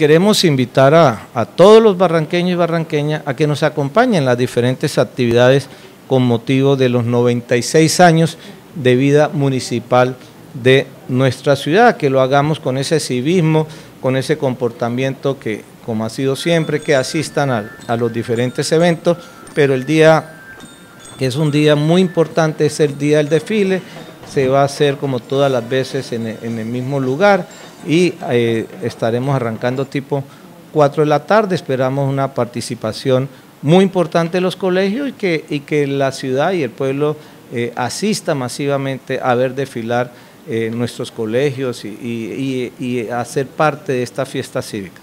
Queremos invitar a, todos los barranqueños y barranqueñas a que nos acompañen en las diferentes actividades con motivo de los 96 años de vida municipal de nuestra ciudad, que lo hagamos con ese civismo, con ese comportamiento que, como ha sido siempre, que asistan a, los diferentes eventos, pero el día que es un día muy importante, es el día del desfile, se va a hacer como todas las veces en el mismo lugar, y eh, estaremos arrancando tipo 4 de la tarde. Esperamos una participación muy importante de los colegios y que, y que la ciudad y el pueblo eh, asista masivamente a ver desfilar eh, nuestros colegios y, y, y, ser parte de esta fiesta cívica.